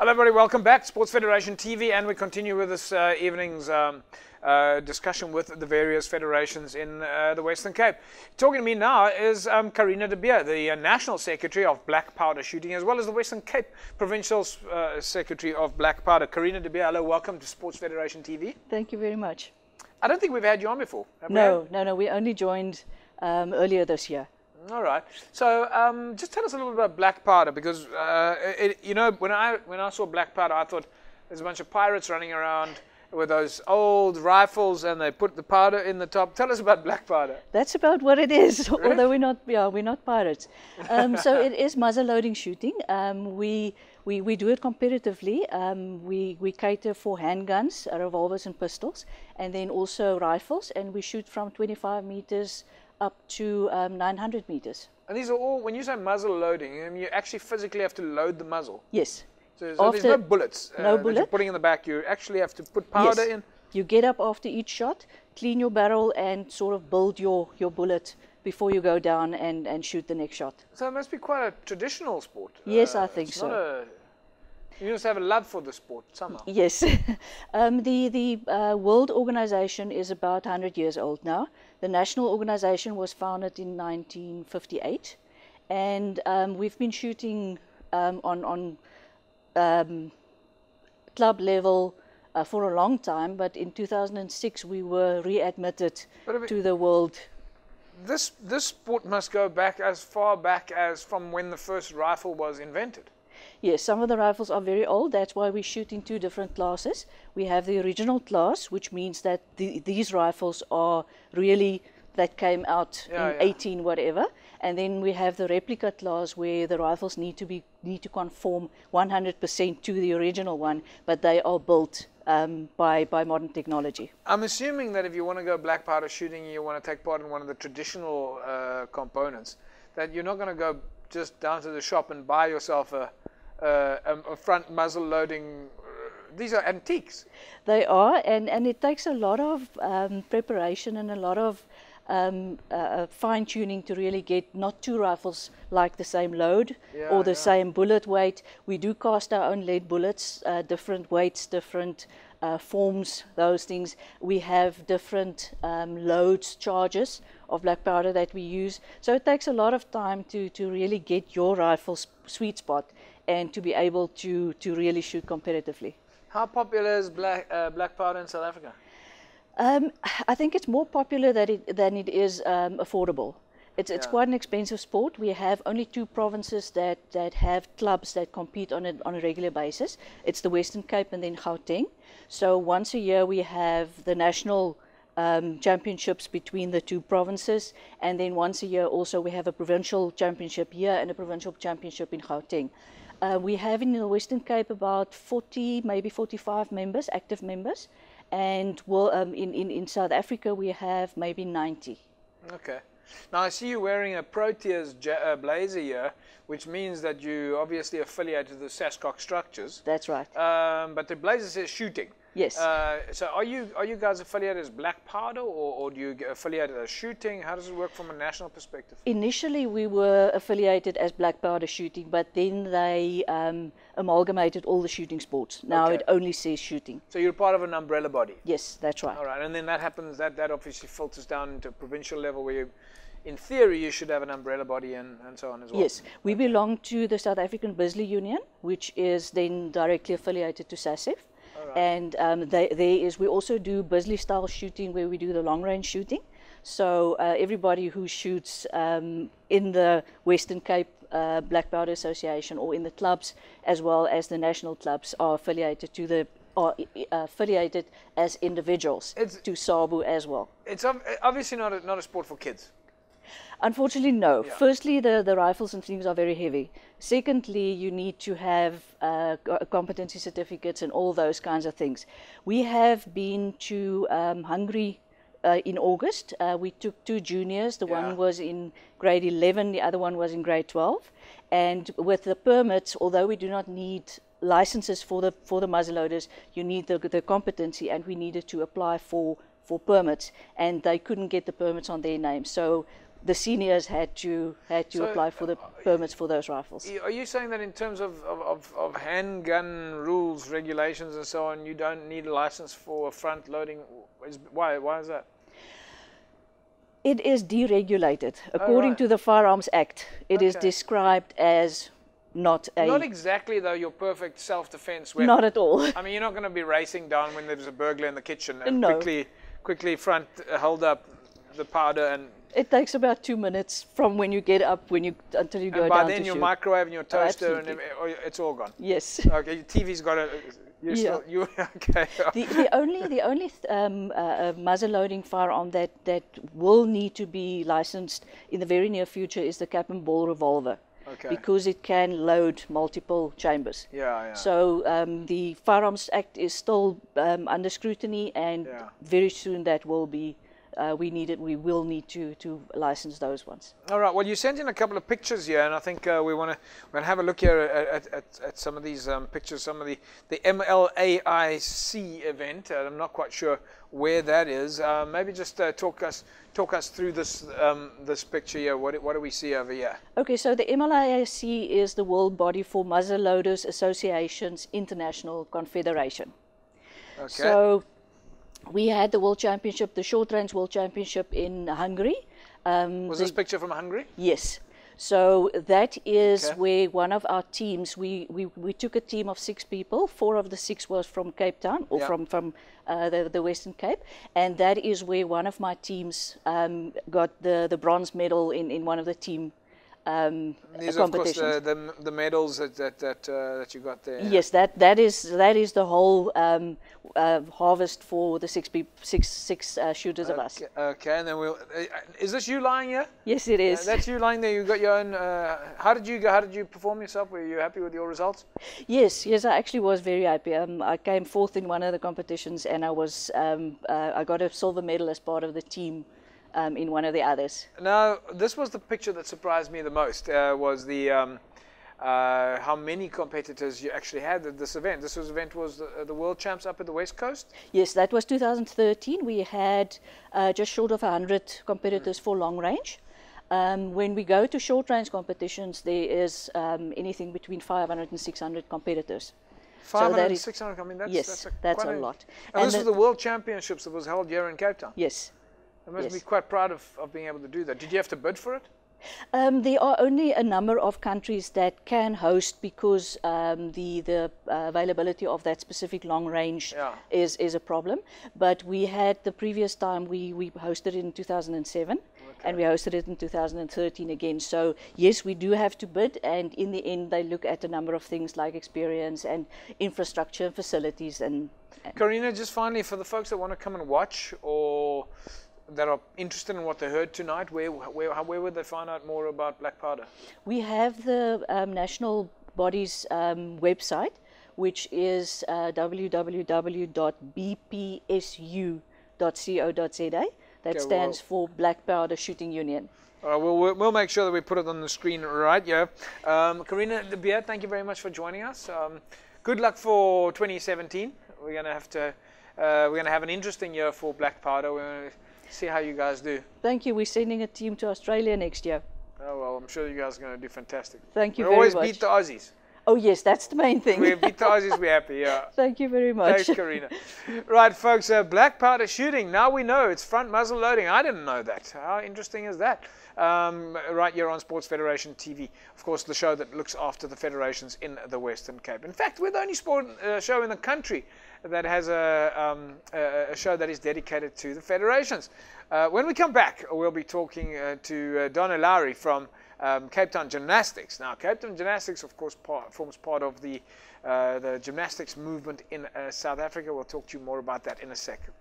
Hello, everybody. Welcome back, Sports Federation TV, and we continue with this uh, evening's um, uh, discussion with the various federations in uh, the Western Cape. Talking to me now is um, Karina de Beer, the uh, National Secretary of Black Powder Shooting, as well as the Western Cape Provincial uh, Secretary of Black Powder. Karina de Beer, hello, welcome to Sports Federation TV. Thank you very much. I don't think we've had you on before. No, no, no. We only joined um, earlier this year. All right. So, um, just tell us a little bit about black powder, because uh, it, you know when I when I saw black powder, I thought there's a bunch of pirates running around with those old rifles, and they put the powder in the top. Tell us about black powder. That's about what it is. Really? Although we're not, yeah, we're not pirates. Um, so it is muzzle loading shooting. Um, we we, we do it competitively. Um, we, we cater for handguns, revolvers, and pistols, and then also rifles. And we shoot from 25 meters up to um, 900 meters. And these are all, when you say muzzle loading, um, you actually physically have to load the muzzle. Yes. So, so there's no bullets. Uh, no bullet. you're putting in the back. You actually have to put powder yes. in. You get up after each shot, clean your barrel, and sort of build your, your bullet before you go down and, and shoot the next shot. So it must be quite a traditional sport. Yes, uh, I think so. You just have a love for the sport somehow. Yes. um, the the uh, World Organization is about 100 years old now. The national organization was founded in 1958, and um, we've been shooting um, on on um, club level uh, for a long time. But in 2006, we were readmitted to the world. This this sport must go back as far back as from when the first rifle was invented. Yes, some of the rifles are very old. That's why we shoot in two different classes. We have the original class, which means that the, these rifles are really that came out yeah, in yeah. 18 whatever and then we have the replica class where the rifles need to be need to conform 100% to the original one but they are built um, by by modern technology i'm assuming that if you want to go black powder shooting you want to take part in one of the traditional uh, components that you're not going to go just down to the shop and buy yourself a uh, a, front muzzle loading. Uh, these are antiques. They are, and, and it takes a lot of um, preparation and a lot of um, uh, uh, fine tuning to really get not two rifles like the same load yeah, or the yeah. same bullet weight. We do cast our own lead bullets, uh, different weights, different uh, forms, those things. We have different um, loads, charges of black powder that we use. So it takes a lot of time to, to really get your rifle's sweet spot and to be able to, to really shoot competitively. How popular is black, uh, black powder in South Africa? Um, I think it's more popular than it, than it is um, affordable. It's, it's yeah. quite an expensive sport. We have only two provinces that, that have clubs that compete on a, on a regular basis. It's the Western Cape and then Gauteng. So once a year we have the national um, championships between the two provinces, and then once a year also we have a provincial championship here and a provincial championship in Gauteng. Uh, we have in the Western Cape about 40, maybe 45 members, active members, and well, um, in, in, in South Africa we have maybe 90. Okay. Now I see you wearing a Proteas uh, blazer here, which means that you obviously affiliated with the SASCOC structures. That's right. Um, but the blazer says shooting. Yes. Uh, so are you are you guys affiliated as Black Powder or, or do you get affiliated as Shooting? How does it work from a national perspective? Initially, we were affiliated as Black Powder Shooting, but then they um, amalgamated all the shooting sports. Now okay. it only says Shooting. So you're part of an umbrella body. Yes, that's right. All right, and then that happens. That that obviously filters down into provincial level where you in theory, you should have an umbrella body and, and so on as well. Yes, we belong to the South African Bisley Union, which is then directly affiliated to SASEF. And um, they, there is, we also do Bisley style shooting where we do the long range shooting. So uh, everybody who shoots um, in the Western Cape uh, Black Powder Association or in the clubs as well as the national clubs are affiliated to the are uh, affiliated as individuals it's, to SABU as well. It's obviously not a, not a sport for kids. Unfortunately, no. Yeah. Firstly, the, the rifles and things are very heavy. Secondly, you need to have uh, competency certificates and all those kinds of things. We have been to um, Hungary uh, in August. Uh, we took two juniors. The yeah. one was in grade 11, the other one was in grade 12. And with the permits, although we do not need licenses for the for the muzzleloaders, you need the, the competency, and we needed to apply for for permits, and they couldn't get the permits on their name. So the seniors had to had to So, apply for the permits for those rifles. Are you saying that in terms of, of, of, handgun rules, regulations, and so on, you don't need a license for front loading? Is, why? Why is that? It is deregulated according right. to the Firearms Act. It is Okay. described as not a Not exactly though your perfect self-defense weapon. not at all. I mean, you're not going to be racing down when there's a burglar in the kitchen and No. quickly, quickly front uh, hold up the powder and, It takes about two minutes from when you get up when you until you go and by down then to your shoot. microwave and your toaster and absolutely. every- oh, it's all gone. yes. Okay, your TV's got a. Yeah. still you okay? the, the only the only um, uh, uh, muzzle loading firearm that, that will need to be licensed in the very near future is the cap and ball revolver Okay. because it can load multiple chambers. yeah, yeah. So um, the Firearms Act is still um, under scrutiny, and Yeah. very soon that will be. Uh, we need it. We will need to to license those ones. All right. Well, you sent in a couple of pictures here, and I think uh, we want to we're gonna have a look here at, at, at, at some of these um, pictures, some of the the MLAIC event. I'm not quite sure where that is. Uh, maybe just uh, talk us talk us through this um, this picture here. What do- what do we see over here? Okay, so the MLAIC is the World Body for Muzzle Loaders Association's International Confederation. Okay. So we had the World Championship, the short range World Championship in Hungary. Um, Was the- this picture from Hungary? Yes. So that is Okay. where one of our teams, we, we, we took a team of six people. Four of the six was from Cape Town or Yeah. from, from uh, the, the Western Cape. And that is where one of my teams um, got the, the bronze medal in, in one of the team um, These are, of course, the, the, the medals that that that, uh, that you got there. Yes, that, that is that is the whole um, uh, harvest for the six six six uh, shooters of us. Okay, okay, and then we'll. Uh, is this you lying here? Yes, it is. That's you lying there. You got your own. Uh, how did you go? How did you perform yourself? Were you happy with your results? Yes, yes, I actually was very happy. Um, I came fourth in one of the competitions, and I was um, uh, I got a silver medal as part of the team um, in one of the others. Now, this was the picture that surprised me the most. Uh, was the um, uh, how many competitors you actually had at this event. This was event was the, the World Champs up at the West Coast. Yes, that was 2013. We had uh, just short of 100 competitors for long range. Um, when we go to short range competitions, there is um, anything between 500 and 600 competitors. 500, that is- 600. I mean, that's yes, that's a, that's quite a lot. And, And this the- was the World Championships that was held here in Cape Town. Yes. I must be quite proud of, of being able to do that. Did you have to bid for it? Um, there are only a number of countries that can host because um, the the uh, availability of that specific long range Yeah. is is a problem. But we had the previous time we we hosted it in 2007. And we hosted it in 2013 again. So yes, we do have to bid, and in the end, they look at a number of things like experience and infrastructure and facilities. And Karina, just finally, for the folks that want to come and watch or that are interested in what they heard tonight, where where where would they find out more about Black Powder? we have the um, national body's um, website, which is uh, www.bpsu.co.za. That Okay, stands well- for Black Powder Shooting Union. All right, well, we'll, make sure that we put it on the screen right here. Um, Karina De Beer, thank you very much for joining us. Um, good luck for 2017. We're going to have to, uh, we're going to have an interesting year for Black Powder. We're going to see how you guys do. Thank you. We're sending a team to Australia next year. Oh, well, I'm sure you guys are going to do fantastic. Thank you we always much. beat the Aussies. oh yes, that's the main thing. We beat the Aussies, we're happy, yeah. Thank you very much. Thanks, Karina. right, folks, uh, black powder shooting. Now we know it's front muzzle loading. I didn't know that. How interesting is that? Um, right here on Sports Federation TV. Of course, the show that looks after the federations in the Western Cape. In fact, we're the only sport uh, show in the country that has a, um, a, show that is dedicated to the federations. Uh, when we come back, we'll be talking uh, to uh, Donna Lowry from um, Cape Town Gymnastics. Now, Cape Town Gymnastics, of course, part, forms part of the uh, the gymnastics movement in uh, South Africa. We'll talk to you more about that in a second.